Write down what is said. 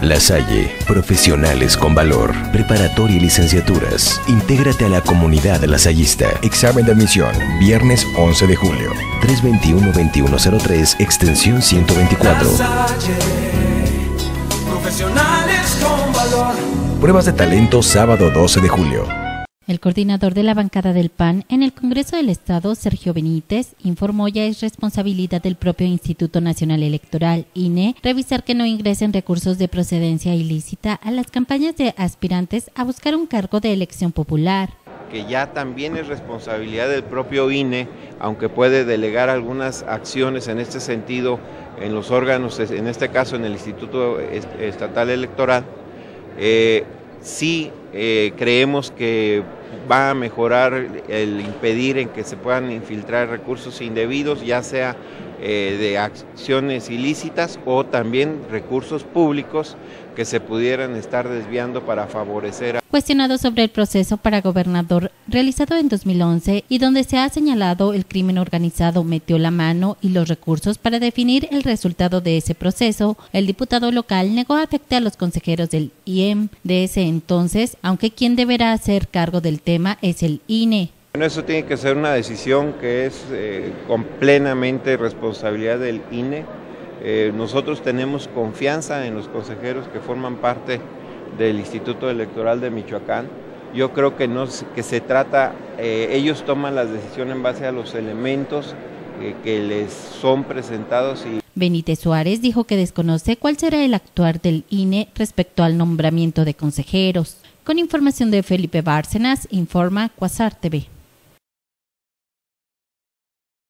La Salle, profesionales con valor, preparatoria y licenciaturas. Intégrate a la comunidad lasallista. Examen de admisión, viernes 11 de julio. 321-2103, extensión 124. profesionales con valor. Pruebas de talento sábado 12 de julio. El coordinador de la bancada del PAN en el Congreso del Estado, Sergio Benítez, informó ya es responsabilidad del propio Instituto Nacional Electoral, INE, revisar que no ingresen recursos de procedencia ilícita a las campañas de aspirantes a buscar un cargo de elección popular. Que ya también es responsabilidad del propio INE, aunque puede delegar algunas acciones en este sentido en los órganos, en este caso en el Instituto Estatal Electoral, eh, sí eh, creemos que va a mejorar el impedir en que se puedan infiltrar recursos indebidos, ya sea eh, de acciones ilícitas o también recursos públicos que se pudieran estar desviando para favorecer. A... Cuestionado sobre el proceso para gobernador realizado en 2011 y donde se ha señalado el crimen organizado metió la mano y los recursos para definir el resultado de ese proceso, el diputado local negó afecte a los consejeros del IEM de ese entonces, aunque quien deberá hacer cargo del tema es el INE. Bueno, eso tiene que ser una decisión que es eh, con plenamente responsabilidad del INE. Eh, nosotros tenemos confianza en los consejeros que forman parte del Instituto Electoral de Michoacán. Yo creo que, no, que se trata, eh, ellos toman las decisiones en base a los elementos que les son presentados. Y... Benítez Suárez dijo que desconoce cuál será el actuar del INE respecto al nombramiento de consejeros. Con información de Felipe Bárcenas, informa Cuasar TV.